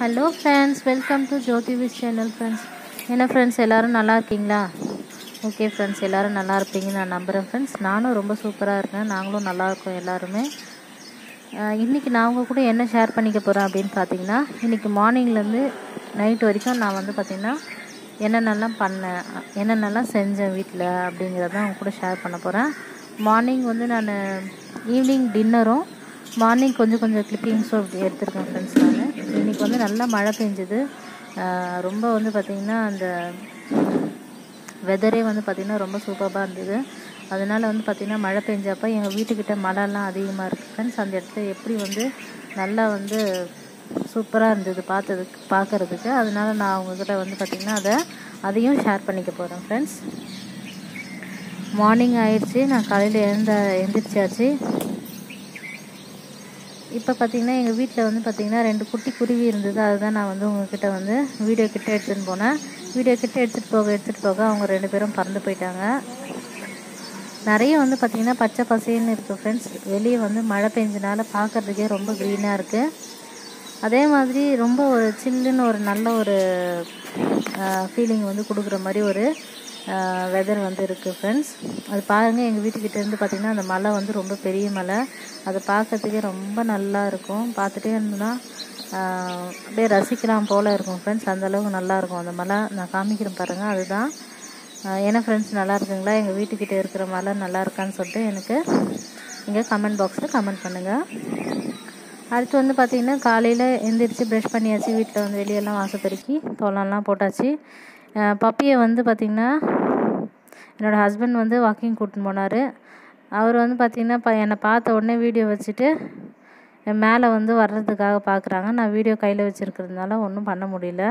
Hello friends welcome to Jothi wish channel friends என்ன friends எல்லோரும் நல்லா இருக்கீங்களா? ஓகே ஃப்ரெண்ட்ஸ் எல்லோரும் நல்லா இருப்பீங்கன்னு நான் நம்புகிறேன் ஃப்ரெண்ட்ஸ் நானும் ரொம்ப சூப்பராக இருக்கேன் நாங்களும் நல்லா இருக்கோம் எல்லாருமே. இன்றைக்கி நான் உங்கள் கூட என்ன ஷேர் பண்ணிக்க போகிறேன் அப்படின்னு பார்த்தீங்கன்னா இன்றைக்கி மார்னிங்லேருந்து நைட் வரைக்கும் நான் வந்து பார்த்திங்கன்னா என்னென்னலாம் பண்ணேன் என்னென்னலாம் செஞ்சேன் வீட்டில் அப்படிங்கிறத அவங்க கூட ஷேர் பண்ண போகிறேன் மார்னிங் வந்து நான் ஈவினிங் டின்னரும் மார்னிங் கொஞ்சம் கொஞ்சம் கிளிப்பிங்ஸும் எடுத்திருக்கேன் ஃப்ரெண்ட்ஸ் நான் இன்றைக்கி வந்து நல்லா மழை பெஞ்சுது. ரொம்ப வந்து பார்த்திங்கன்னா அந்த வெதரே வந்து பார்த்திங்கன்னா ரொம்ப சூப்பராக இருந்தது. அதனால் வந்து பார்த்திங்கன்னா மழை பெஞ்சப்போ எங்கள் வீட்டுக்கிட்ட மழைலாம் அதிகமாக இருக்குது ஃப்ரெண்ட்ஸ் அந்த இடத்துல எப்படி வந்து நல்லா வந்து சூப்பராக இருந்தது பார்த்ததுக்கு பார்க்குறதுக்கு. அதனால் நான் அவங்கக்கிட்ட வந்து பார்த்திங்கன்னா அதை அதையும் ஷேர் பண்ணிக்க போகிறேன் ஃப்ரெண்ட்ஸ் மார்னிங் ஆயிடுச்சு. நான் காலையில் எழுந்த எழுந்திரிச்சாச்சு. இப்போ பார்த்திங்கன்னா எங்கள் வீட்டில் வந்து பார்த்திங்கன்னா ரெண்டு குட்டி குருவி இருந்தது. அதுதான் நான் வந்து உங்ககிட்ட வந்து வீடியோ கிட்டே எடுத்துகிட்டு போனேன். வீடியோ கிட்டே எடுத்துகிட்டு போக எடுத்துகிட்டு போக அவங்க ரெண்டு பேரும் பறந்து போயிட்டாங்க. நிறைய வந்து பார்த்திங்கன்னா பச்சை பசேன்னு இருக்குது ஃப்ரெண்ட்ஸ் வெளியே வந்து மழை பெஞ்சனால பார்க்குறதுக்கே ரொம்ப க்ரீனாக இருக்குது அதே மாதிரி ரொம்ப ஒரு சில்லுன்னு ஒரு நல்ல ஒரு ஃபீலிங் வந்து கொடுக்குற மாதிரி ஒரு வெதர் வந்து இருக்குது ஃப்ரெண்ட்ஸ் அது பாருங்கள் எங்கள் வீட்டுக்கிட்டேருந்து பார்த்திங்கன்னா அந்த மலை வந்து ரொம்ப பெரிய மலை. அதை பார்க்கறதுக்கே ரொம்ப நல்லா இருக்கும். பார்த்துட்டே இருந்தோன்னா அப்படியே ரசிக்கலாம் போல் இருக்கும் ஃப்ரெண்ட்ஸ் அந்தளவுக்கு நல்லாயிருக்கும் அந்த மலை நான் காமிக்கிறேன் பாருங்கள் அதுதான். ஏன்னா ஃப்ரெண்ட்ஸ் நல்லா இருக்குங்களா? எங்கள் வீட்டுக்கிட்ட இருக்கிற மலை நல்லா இருக்கான்னு சொல்லிட்டு எனக்கு இங்கே கமெண்ட் பாக்ஸில் கமெண்ட் பண்ணுங்கள் அடுத்து வந்து பார்த்திங்கன்னா காலையில் எந்திரிச்சு ப்ரெஷ் பண்ணியாச்சு. வீட்டில் வந்து வெளியெல்லாம் வாசப்பெருக்கி தோலெல்லாம் தோலம்லாம் போட்டாச்சு. பப்பியை வந்து பார்த்திங்கன்னா என்னோடய ஹஸ்பண்ட் வந்து வாக்கிங் கூட்டின்னு போனார். அவர் வந்து பார்த்திங்கன்னா இப்போ என்னை பார்த்த உடனே வீடியோ வச்சுட்டு என் மேலே வந்து வர்றதுக்காக பார்க்குறாங்க. நான் வீடியோ கையில் வச்சுருக்கிறதுனால ஒன்றும் பண்ண முடியல.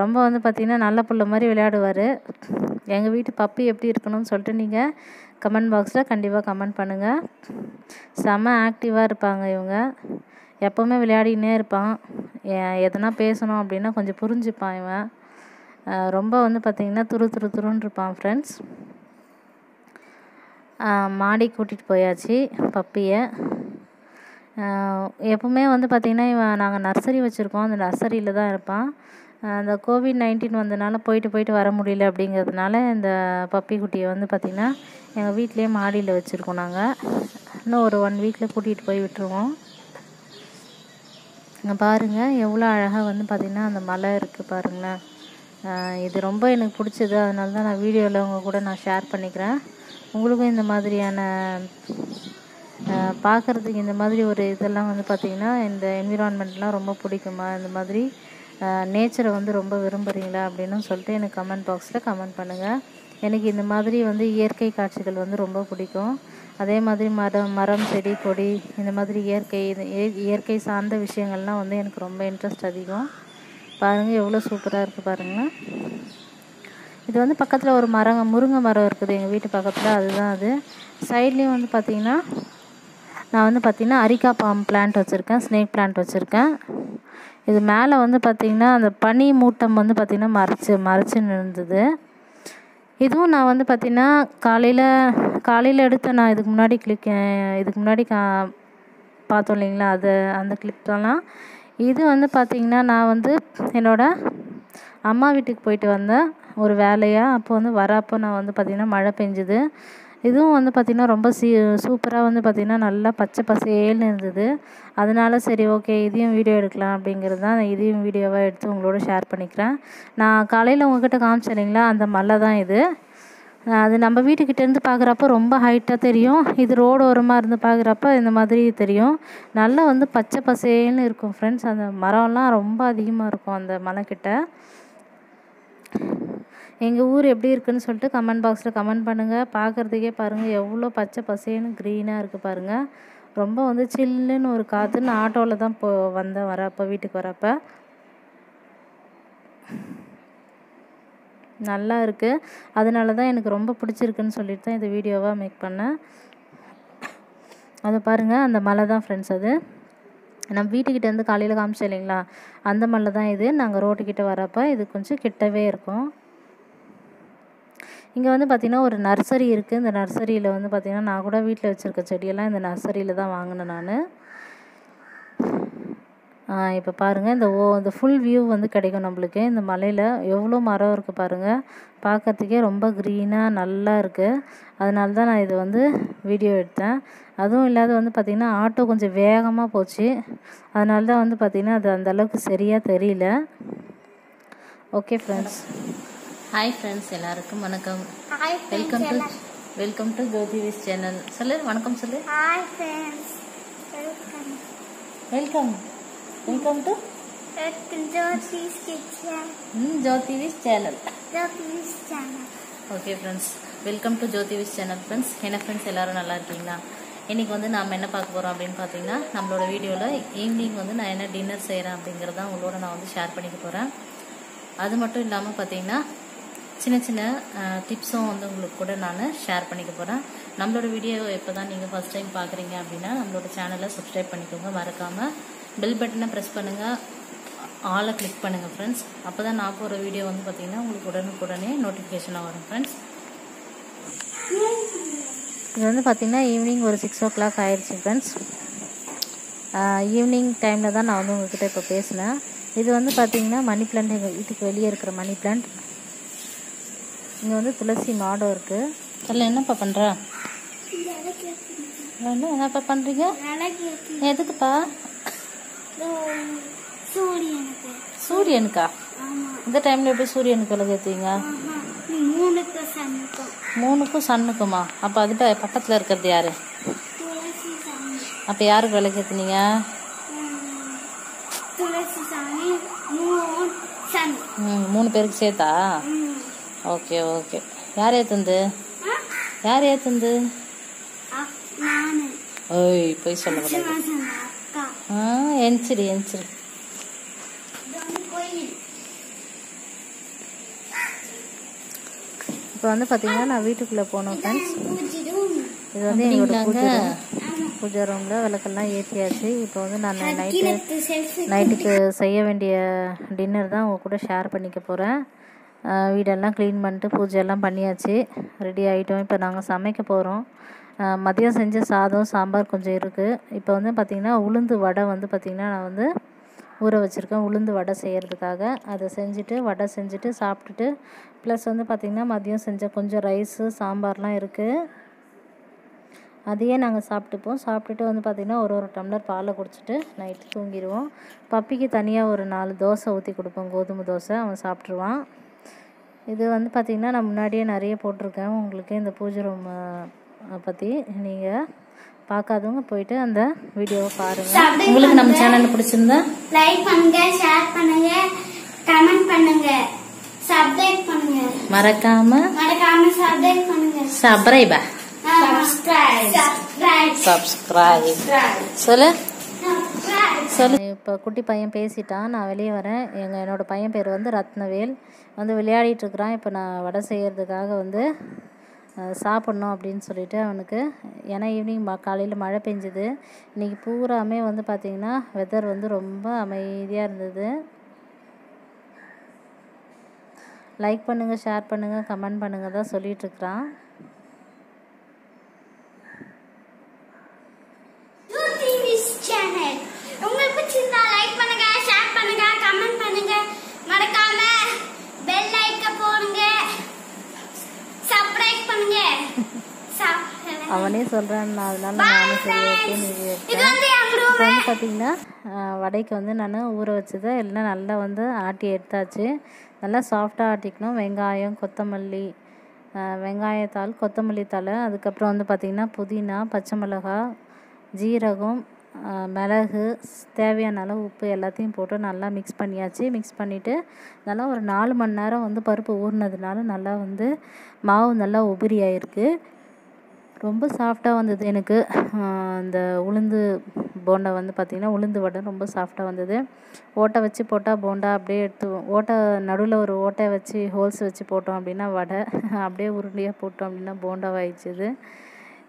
ரொம்ப வந்து பார்த்திங்கன்னா நல்ல பிள்ளை மாதிரி விளையாடுவார். எங்கள் வீட்டு பப்பி எப்படி இருக்கணும்னு சொல்லிட்டு நீங்கள் கமெண்ட் பாக்ஸில் கண்டிப்பாக கமெண்ட் பண்ணுங்கள் செம ஆக்டிவாக இருப்பாங்க இவங்க. எப்போவுமே விளையாடினே இருப்பான். எதனா பேசணும் அப்படின்னா கொஞ்சம் புரிஞ்சுப்பான் இவன். ரொம்ப வந்து பார்த்திங்கன்னா துரு துரு துருன்னு இருப்பான் ஃப்ரெண்ட்ஸ் மாடி கூட்டிகிட்டு போயாச்சு பப்பியை. எப்பவுமே வந்து பார்த்திங்கன்னா இவன் நாங்கள் நர்சரி வச்சுருக்கோம் அந்த நர்சரியில் தான் இருப்பான். அந்த கோவிட் நைன்டீன் வந்தனால போயிட்டு போயிட்டு வர முடியல அப்படிங்கிறதுனால இந்த பப்பி குட்டியை வந்து பார்த்திங்கன்னா எங்கள் வீட்லேயே மாடியில் வச்சுருக்கோம் நாங்கள் இன்னும் ஒரு ஒன் வீக்கில் கூட்டிகிட்டு போய் விட்டுருவோம். பாருங்கள் எவ்வளோ அழகாக வந்து பார்த்திங்கன்னா அந்த மலை இருக்குது பாருங்களேன். இது ரொம்ப எனக்கு பிடிச்சது. அதனால தான் நான் வீடியோவில் உங்கள் கூட நான் ஷேர் பண்ணிக்கிறேன். உங்களுக்கும் இந்த மாதிரியான பார்க்குறதுக்கு இந்த மாதிரி ஒரு இதெல்லாம் வந்து பார்த்திங்கன்னா இந்த என்விரான்மெண்ட்லாம் ரொம்ப பிடிக்குமா? இந்த மாதிரி நேச்சரை வந்து ரொம்ப விரும்புகிறீங்களா அப்படின்னு சொல்லிட்டு எனக்கு கமெண்ட் பாக்ஸில் கமெண்ட் பண்ணுங்கள் எனக்கு இந்த மாதிரி வந்து இயற்கை காட்சிகள் வந்து ரொம்ப பிடிக்கும். அதே மாதிரி மரம் மரம் செடி கொடி இந்த மாதிரி இயற்கை இயற்கை சார்ந்த விஷயங்கள்லாம் வந்து எனக்கு ரொம்ப இன்ட்ரெஸ்ட் அதிகம். பாருங்கள் எவ்வளோ சூப்பராக இருக்குது பாருங்கள். இது வந்து பக்கத்தில் ஒரு மரம் முருங்கை மரம் இருக்குது எங்கள் வீட்டு பக்கத்தில் அதுதான் அது. சைட்லேயும் வந்து பார்த்திங்கன்னா நான் வந்து பார்த்திங்கன்னா அரிக்கா பாம் பிளான்ட் வச்சுருக்கேன் ஸ்னேக் பிளான்ட் வச்சுருக்கேன். இது மேலே வந்து பார்த்திங்கன்னா அந்த பனி மூட்டம் வந்து பார்த்திங்கன்னா மறைச்சி மறைச்சின்னு இருந்தது இதுவும் நான் வந்து பார்த்திங்கன்னா காலையில் காலையில் எடுத்த நான் இதுக்கு முன்னாடி கிளிக் இதுக்கு முன்னாடி கா பார்த்தோம் இல்லைங்களா அது அந்த கிளிப்லாம் இது வந்து பார்த்திங்கன்னா நான் வந்து என்னோடய அம்மா வீட்டுக்கு போயிட்டு வந்தேன் ஒரு வேலையாக அப்போ வந்து வரப்போ நான் வந்து பார்த்திங்கன்னா மழை பெஞ்சுது. இதுவும் வந்து பார்த்திங்கன்னா ரொம்ப சீ சூப்பராக வந்து பார்த்திங்கன்னா நல்லா பச்சை பசேல்னு இருந்தது. அதனால சரி ஓகே இதையும் வீடியோ எடுக்கலாம் அப்படிங்கிறது தான் நான் இதையும் வீடியோவாக எடுத்து உங்களோட ஷேர் பண்ணிக்கிறேன். நான் காலையில் உங்ககிட்ட காமிச்சேன் இல்லைங்களா அந்த மலை தான் இது. அது நம்ம வீட்டுக்கிட்டேருந்து பார்க்குறப்ப ரொம்ப ஹைட்டாக தெரியும். இது ரோடு ஓரமாக இருந்து பார்க்குறப்ப இந்த மாதிரி தெரியும். நல்லா வந்து பச்சை பசேல்னு இருக்கும் ஃப்ரெண்ட்ஸ் அந்த மரம்லாம் ரொம்ப அதிகமாக இருக்கும் அந்த மலைக்கிட்ட. எங்கள் ஊர் எப்படி இருக்குதுன்னு சொல்லிட்டு கமெண்ட் பாக்ஸில் கமெண்ட் பண்ணுங்கள் பார்க்குறதுக்கே பாருங்கள் எவ்வளோ பச்சை பசேன்னு க்ரீனாக இருக்குது பாருங்கள் ரொம்ப வந்து சில்லுன்னு ஒரு காற்று நான் ஆட்டோவில் தான் போ வந்தேன் வரப்போ வீட்டுக்கு வரப்போ. நல்லா இருக்குது அதனால தான் எனக்கு ரொம்ப பிடிச்சிருக்குன்னு சொல்லிட்டு தான் இந்த வீடியோவாக மேக் பண்ணேன். அதை பாருங்கள் அந்த மலை தான் ஃப்ரெண்ட்ஸ் அது. நம்ம வீட்டுக்கிட்டேருந்து காலையில் காமிச்சோம் இல்லைங்களா? அந்த மலை தான் இது. நாங்கள் ரோட்டுக்கிட்ட வரப்போ இது கொஞ்சம் கிட்டவே இருக்கும். இங்கே வந்து பார்த்திங்கன்னா ஒரு நர்சரி இருக்குது இந்த நர்சரியில் வந்து பார்த்திங்கன்னா நான் கூட வீட்டில் வச்சுருக்க செடியெல்லாம் இந்த நர்சரியில் தான் வாங்கினேன் நான். இப்போ பாருங்கள் இந்த ஓ இந்த ஃபுல் வியூ வந்து கிடைக்கும் நம்மளுக்கு. இந்த மலையில் எவ்வளோ மரம் இருக்குது பாருங்கள் பார்க்கறதுக்கே ரொம்ப க்ரீனாக நல்லா இருக்குது அதனால தான் நான் இது வந்து வீடியோ எடுத்தேன். அதுவும் இல்லாத வந்து பார்த்திங்கன்னா ஆட்டோ கொஞ்சம் வேகமாக போச்சு. அதனால தான் வந்து பார்த்திங்கன்னா அது அந்த அளவுக்கு சரியாக தெரியல. ஓகே ஃப்ரெண்ட்ஸ் ஹாய் ஃப்ரெண்ட்ஸ் எல்லாருக்கும் வணக்கம். Hi welcome to welcome to Jothivis channel சொல்லு வணக்கம் சொல்லு. Hi friends welcome welcome to welcome Jothi's kitchen Jothivis channel Jothi's channel okay friends welcome to Jothivis channel friends என்ன ஃப்ரெண்ட்ஸ் எல்லாரும் நல்லா இருக்கீங்களா? இன்றைக்கி வந்து நாம் என்ன பார்க்க போகிறோம் அப்படின்னு பார்த்தீங்கன்னா நம்மளோட வீடியோவில் ஈவினிங் வந்து நான் என்ன டின்னர் செய்கிறேன் அப்படிங்கிறத உங்களோட நான் வந்து ஷேர் பண்ணிக்க போகிறேன் அது மட்டும் இல்லாமல் பார்த்தீங்கன்னா சின்ன சின்ன டிப்ஸும் வந்து உங்களுக்கு கூட நான் ஷேர் பண்ணிக்க போகிறேன் நம்மளோட வீடியோ இப்போ தான் நீங்கள் ஃபஸ்ட் டைம் பார்க்குறீங்க அப்படின்னா நம்மளோட சேனலை சப்ஸ்கிரைப் பண்ணிக்கோங்க. மறக்காமல் பெல் பட்டனை ப்ரெஸ் பண்ணுங்கள் ஆளை கிளிக் பண்ணுங்கள் ஃப்ரெண்ட்ஸ் அப்போ தான் நான் போகிற வீடியோ வந்து பார்த்தீங்கன்னா உங்களுக்கு உடனுக்குடனே நோட்டிஃபிகேஷனாக வரும் ஃப்ரெண்ட்ஸ் இது வந்து பார்த்திங்கன்னா ஈவினிங் ஒரு சிக்ஸ் ஓ கிளாக் ஆயிடுச்சு ஃப்ரெண்ட்ஸ் ஈவினிங் டைமில் தான் நான் வந்து உங்ககிட்ட இப்போ பேசினேன். இது வந்து பார்த்திங்கன்னா மணி பிளான்ட் எங்கள் வீட்டுக்கு வெளியே இருக்கிற மணி பிளான்ட் இங்கே வந்து துளசி மாடம் இருக்குது அதில் என்னப்பா பண்ணுறேன் என்ன என்னப்பா பண்ணுறீங்க எதுக்குப்பா? சூரியனுக்கு. இந்த டைமில் எப்படி சூரியனுக்கு விலகு ஏற்றுவீங்க மூணுக்கும் சன்னுக்குமா அப்போ அது பக்கத்தில் இருக்கிறது யாரு? அப்போ யாருக்கு விலகு ஏற்றுனீங்க ம் மூணு பேருக்கு சேர்த்தா. Okay okay. யார் ஏற்றுந்து? யார் ஏற்றுந்து ஓய் போய் சொல்லக்கூடாது ஆ எஞ்சிரி எஞ்சிரி இது வந்து கோயில். இப்போ வந்து பார்த்தீங்கன்னா நான் வீட்டுக்குள்ளே போனோம் ஃப்ரெண்ட்ஸ் இது வந்து எங்களோட பூஜை பூஜை ரூமில் விளக்கெல்லாம் ஏற்றியாச்சு இப்போ வந்து நான் நைட்டு நைட்டுக்கு செய்ய வேண்டிய டின்னர் தான் உங்கள் கூட ஷேர் பண்ணிக்க போகிறேன் வீடெல்லாம் க்ளீன் பண்ணிட்டு பூஜையெல்லாம் பண்ணியாச்சு. ரெடி ஆகிட்டோம் இப்போ நாங்கள் சமைக்க போகிறோம் மதியம் செஞ்ச சாதம் சாம்பார் கொஞ்சம் இருக்குது இப்போ வந்து பார்த்திங்கன்னா உளுந்து வடை வந்து பார்த்திங்கன்னா நான் வந்து ஊற வச்சுருக்கேன். உளுந்து வடை செய்கிறதுக்காக அதை செஞ்சுட்டு வடை செஞ்சுட்டு சாப்பிட்டுட்டு ப்ளஸ் வந்து பார்த்திங்கன்னா மதியம் செஞ்ச கொஞ்சம் ரைஸு சாம்பார்லாம் இருக்குது அதையே நாங்கள் சாப்பிட்டுப்போம். சாப்பிட்டுட்டு வந்து பார்த்திங்கன்னா ஒரு ஒரு டம்ளர் பாலை குடிச்சிட்டு நைட்டு தூங்கிடுவோம். பப்பிக்கு தனியாக ஒரு நாலு தோசை ஊற்றி கொடுப்போம். கோதுமை தோசை அவன் சாப்பிட்ருவான் இது வந்து பார்த்திங்கன்னா நான் முன்னாடியே நிறைய போட்டிருக்கேன். உங்களுக்கு இந்த பூஜை ரூம் பற்றி நீங்கள் பார்க்காதவங்க போயிட்டு அந்த வீடியோவை பாருங்கள் உங்களுக்கு நம்ம சேனல் பிடிச்சிருந்தா லைக் பண்ணுங்க ஷேர் பண்ணுங்க கமெண்ட் பண்ணுங்க. சப்ஸ்கிரைப் பண்ணுங்க. மறக்காம மறக்காம சப்ஸ்கிரைப் பண்ணுங்க. சப்ஸ்கிரைப் சொல்லு. சொல்லு. இப்போ குட்டி பையன் பேசிட்டான். நான் வெளியே வரேன். எங்கள் என்னோட பையன் பேர் வந்து ரத்னவேல். வந்து விளையாடிட்டு இருக்கிறான். இப்போ நான் வடை செய்கிறதுக்காக வந்து சாப்பிட்ணும் அப்படின்னு சொல்லிட்டு அவனுக்கு ஏன்னா ஈவினிங் ம காலையில் மழை பெஞ்சுது. இன்றைக்கி பூராமே வந்து பார்த்திங்கன்னா வெதர் வந்து ரொம்ப அமைதியாக இருந்தது. லைக் பண்ணுங்கள் ஷேர் பண்ணுங்கள் கமெண்ட் பண்ணுங்கள் தான் சொல்லிகிட்ருக்குறான் டிவிஸ் சேனல் உங்களுக்கு பிடிச்சிருந்தா லைக் பண்ணுங்க ஷேர் பண்ணுங்க கமெண்ட் பண்ணுங்க மறக்காம பெல் ஐக்க போடுங்க சப்ஸ்கிரைப் பண்ணுங்க சப்- அவனே சொல்கிறான் அதனால நானும் சரி ஓகேன்னு எடுத்தேன் வந்து இப்போ பார்த்திங்கன்னா வடைக்கு வந்து நான் ஊற வச்சதை. எல்லாம் நல்லா வந்து ஆட்டி எடுத்தாச்சு. நல்லா சாஃப்டாக ஆட்டிக்கணும். வெங்காயம் கொத்தமல்லி வெங்காயத்தாள் கொத்தமல்லி தழை. அதுக்கப்புறம் வந்து பார்த்திங்கன்னா புதினா பச்சை மிளகாய் ஜீரகம் மிளகு தேவையான அளவு உப்பு எல்லாத்தையும் போட்டு நல்லா மிக்ஸ் பண்ணியாச்சு. மிக்ஸ் பண்ணிவிட்டு நல்லா ஒரு நாலு மணி நேரம் வந்து பருப்பு ஊறினதுனால நல்லா வந்து மாவு நல்லா உபரி ஆயிருக்கு. ரொம்ப சாஃப்டாக வந்தது எனக்கு. அந்த உளுந்து போண்டா வந்து பார்த்திங்கன்னா உளுந்து வடை ரொம்ப சாஃப்டாக வந்தது. ஓட்டை வச்சு போட்டால் போண்டா அப்படியே எடுத்து ஓட்டை நடுவில் ஒரு ஓட்டை வச்சு ஹோல்ஸ் வச்சு போட்டோம் அப்படின்னா வடை. அப்படியே உருண்டையாக போட்டோம் அப்படின்னா போண்டாவாயிடுச்சு இது.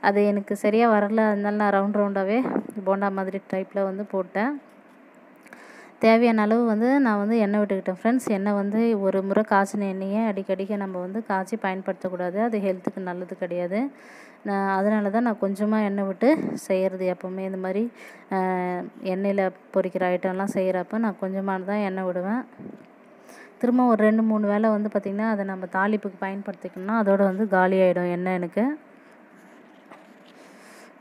அது எனக்கு சரியாக வரல. அதனால நான் ரவுண்ட் ரவுண்டாகவே போண்டா மாதிரி டைப்பில் வந்து போட்டேன். தேவையான அளவு வந்து நான் வந்து எண்ணெய் விட்டுக்கிட்டேன். ஃப்ரெண்ட்ஸ் எண்ணெய் வந்து ஒரு முறை காய்ச்சின எண்ணெயை அடிக்கடிக்க நம்ம வந்து காய்ச்சி பயன்படுத்தக்கூடாது. அது ஹெல்த்துக்கு நல்லது கிடையாது. நான் அதனால தான் நான் கொஞ்சமாக எண்ணெய் விட்டு செய்கிறது எப்போவுமே. இந்த மாதிரி எண்ணெயில் பொரிக்கிற ஐட்டம்லாம் செய்கிறப்ப நான் கொஞ்சமாக தான் எண்ணெய் விடுவேன். திரும்ப ஒரு ரெண்டு மூணு வேளை வந்து பார்த்திங்கன்னா அதை நம்ம தாளிப்புக்கு பயன்படுத்திக்கணும்னா அதோட வந்து காலி ஆகிடும் எண்ணெய் எனக்கு.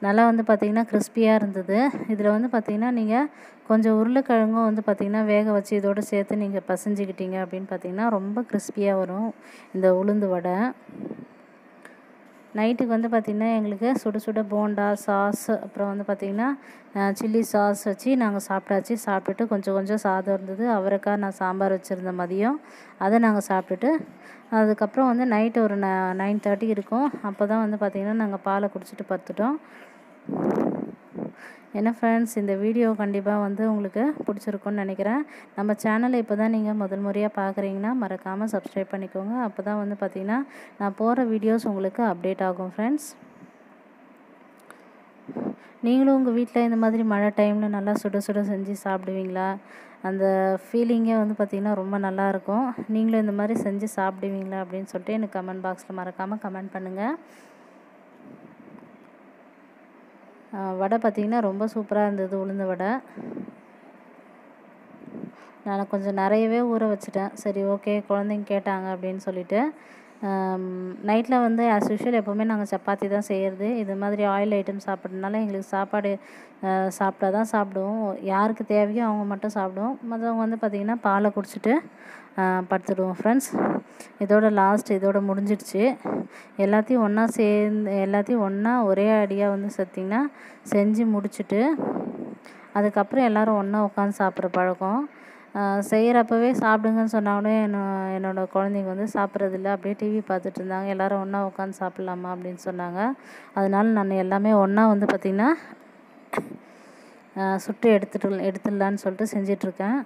நல்லா வந்து பார்த்திங்கன்னா கிறிஸ்பியாக இருந்தது. இதில் வந்து பார்த்திங்கன்னா நீங்கள் கொஞ்சம் உருளைக்கிழங்கும் வந்து பார்த்திங்கன்னா வேக வச்சு இதோடு சேர்த்து நீங்கள் பசைஞ்சிக்கிட்டீங்க அப்படின்னு பார்த்திங்கன்னா ரொம்ப கிறிஸ்பியாக வரும். இந்த உளுந்து வடை. நைட்டுக்கு வந்து பார்த்திங்கன்னா எங்களுக்கு சுட சுட போண்டா சாஸ் அப்புறம் வந்து பார்த்திங்கன்னா சில்லி சாஸ் வச்சு நாங்கள் சாப்பிட்டாச்சு. சாப்பிட்டுட்டு கொஞ்சம் கொஞ்சம் சாதம் இருந்தது. அவரைக்காய் நான் சாம்பார் வச்சுருந்த மதியம். அதை நாங்கள் சாப்பிட்டுட்டு அதுக்கப்புறம் வந்து நைட்டு ஒரு ந நைன் தேர்ட்டி இருக்கும். அப்போ தான் வந்து பார்த்திங்கன்னா நாங்கள் பாலை குடிச்சிட்டு படுத்துட்டோம். என்ன ஃப்ரெண்ட்ஸ் இந்த வீடியோ கண்டிப்பாக வந்து உங்களுக்கு பிடிச்சிருக்குன்னு நினைக்கிறேன். நம்ம சேனலை இப்போ தான் நீங்கள் முதல் முறையாக பார்க்குறீங்கன்னா மறக்காமல் சப்ஸ்கிரைப் பண்ணிக்கோங்க. அப்போ தான் வந்து பார்த்திங்கன்னா நான் போகிற வீடியோஸ் உங்களுக்கு அப்டேட் ஆகும் ஃப்ரெண்ட்ஸ் நீங்களும் உங்கள் வீட்டில் இந்த மாதிரி மழை டைமில் நல்லா சுட சுட செஞ்சு சாப்பிடுவீங்களா? அந்த ஃபீலிங்கே வந்து பார்த்திங்கன்னா ரொம்ப நல்லாயிருக்கும் நீங்களும் இந்த மாதிரி செஞ்சு சாப்பிடுவீங்களா அப்படின்னு சொல்லிட்டு எனக்கு கமெண்ட் பாக்ஸில் மறக்காமல் கமெண்ட் பண்ணுங்கள் வடை பார்த்திங்கன்னா ரொம்ப சூப்பராக இருந்தது உளுந்த வடை. நான் கொஞ்சம் நிறையவே ஊற வச்சுட்டேன். சரி ஓகே குழந்தைங்க கேட்டாங்க அப்படின்னு சொல்லிட்டு. நைட்டில் வந்து ஆஸ் யூஷுவல் எப்போவுமே நாங்கள் சப்பாத்தி தான் செய்கிறது இது மாதிரி ஆயில் ஐட்டம் சாப்பிட்றதுனால எங்களுக்கு சாப்பாடு சாப்பிட்டா தான் சாப்பிடுவோம். யாருக்கு தேவையோ அவங்க மட்டும் சாப்பிடுவோம். மற்றவங்க வந்து பார்த்திங்கன்னா பாலை குடிச்சிட்டு படுத்துடுவோம் ஃப்ரெண்ட்ஸ் இதோட லாஸ்ட் இதோட முடிஞ்சிடுச்சு. எல்லாத்தையும் ஒன்றா சேர்ந்து எல்லாத்தையும் ஒன்றா ஒரே அடியாக வந்து பார்த்திங்கன்னா செஞ்சு முடிச்சுட்டு அதுக்கப்புறம் எல்லோரும் ஒன்றா உட்காந்து சாப்பிட்ற பழக்கம். செய்கிறப்பவே சாப்பிடுங்கன்னு சொன்னாலும் என்ன என்னோடய குழந்தைங்க வந்து சாப்பிட்றதில்ல. அப்படியே டிவி பார்த்துட்டு இருந்தாங்க எல்லோரும் ஒன்றா உட்காந்து சாப்பிட்லாமா அப்படின்னு சொன்னாங்க. அதனால நான் எல்லாமே ஒன்றா வந்து பார்த்திங்கன்னா சுட்டு எடுத்துட்டு எடுத்துடலான்னு சொல்லிட்டு செஞ்சிட்ருக்கேன்.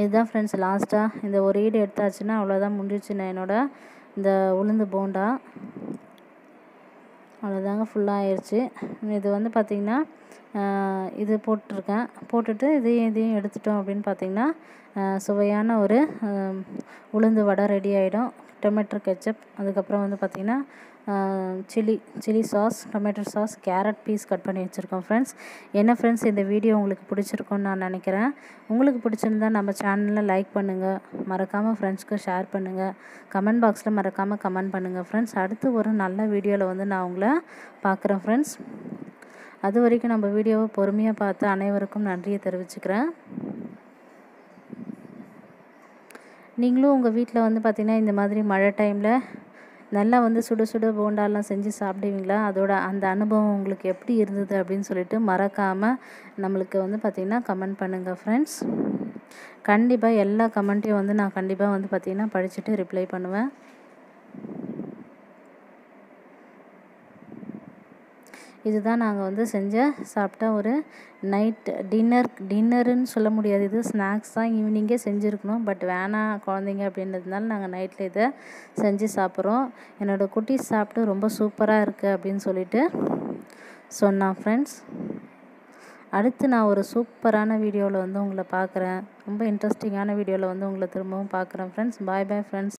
இதுதான் ஃப்ரெண்ட்ஸ் லாஸ்ட்டாக இந்த ஒரு ஈடு எடுத்தாச்சுன்னா அவ்வளோதான் முடிஞ்சிச்சு நான் என்னோடய இந்த உளுந்து போண்டா. அவ்வளோதாங்க ஃபுல்லாக ஆயிடுச்சு இது வந்து பார்த்திங்கன்னா இது போட்டிருக்கேன். போட்டுட்டு இதையும் இதையும் எடுத்துட்டோம் அப்படின்னு பார்த்திங்கன்னா சுவையான ஒரு உளுந்து வடை ரெடி ஆகிடும் டொமேட்டோ கெச்சப் அதுக்கப்புறம் வந்து பார்த்திங்கன்னா chilli chilli sauce tomato sauce carrot piece cut பண்ணி வச்சுருக்கோம் ஃப்ரெண்ட்ஸ் என்ன ஃப்ரெண்ட்ஸ் இந்த வீடியோ உங்களுக்கு பிடிச்சிருக்குன்னு நான் நினைக்கிறேன். உங்களுக்கு பிடிச்சிருந்தா நம்ம சேனலில் லைக் பண்ணுங்கள் மறக்காமல் ஃப்ரெண்ட்ஸ்க்கு ஷேர் பண்ணுங்கள் கமெண்ட் பாக்ஸில் மறக்காமல் கமெண்ட் பண்ணுங்கள் ஃப்ரெண்ட்ஸ் அடுத்து ஒரு நல்ல வீடியோவில் வந்து நான் உங்களை பார்க்குறேன் ஃப்ரெண்ட்ஸ் அது வரைக்கும் நம்ம வீடியோவை பொறுமையாக பார்த்து அனைவருக்கும் நன்றியை தெரிவிச்சுக்கிறேன். நீங்களும் உங்கள் வீட்டில் வந்து பார்த்திங்கன்னா இந்த மாதிரி மழை டைமில் நல்லா வந்து சுட சுட போண்டாலாம் செஞ்சு சாப்பிடுவீங்களா? அதோட அந்த அனுபவம் உங்களுக்கு எப்படி இருந்தது அப்படின்னு சொல்லிட்டு மறக்காமல் நம்மளுக்கு வந்து பார்த்திங்கன்னா கமெண்ட் பண்ணுங்கள் ஃப்ரெண்ட்ஸ் கண்டிப்பாக எல்லா கமெண்ட்டையும் வந்து நான் கண்டிப்பாக வந்து பார்த்திங்கன்னா படிச்சுட்டு ரிப்ளை பண்ணுவேன். இதுதான் நாங்கள் வந்து செஞ்ச சாப்பிட்டா ஒரு நைட் டின்னர் டின்னருன்னு சொல்ல முடியாது. இது ஸ்நாக்ஸ் தான் ஈவினிங்கே செஞ்சுருக்கணும். பட் வேணாம் குழந்தைங்க அப்படின்றதுனால நாங்கள் நைட்டில் இதை செஞ்சு சாப்பிட்றோம். என்னோடய குட்டீஸ் சாப்பிட்டு ரொம்ப சூப்பராக இருக்குது அப்படின்னு சொல்லிட்டு சொன்னான் ஃப்ரெண்ட்ஸ் அடுத்து நான் ஒரு சூப்பரான வீடியோவில் வந்து உங்களை பார்க்குறேன். ரொம்ப இன்ட்ரெஸ்டிங்கான வீடியோவில் வந்து உங்களை திரும்பவும் பார்க்குறேன் ஃப்ரெண்ட்ஸ் பாய் பாய் ஃப்ரெண்ட்ஸ்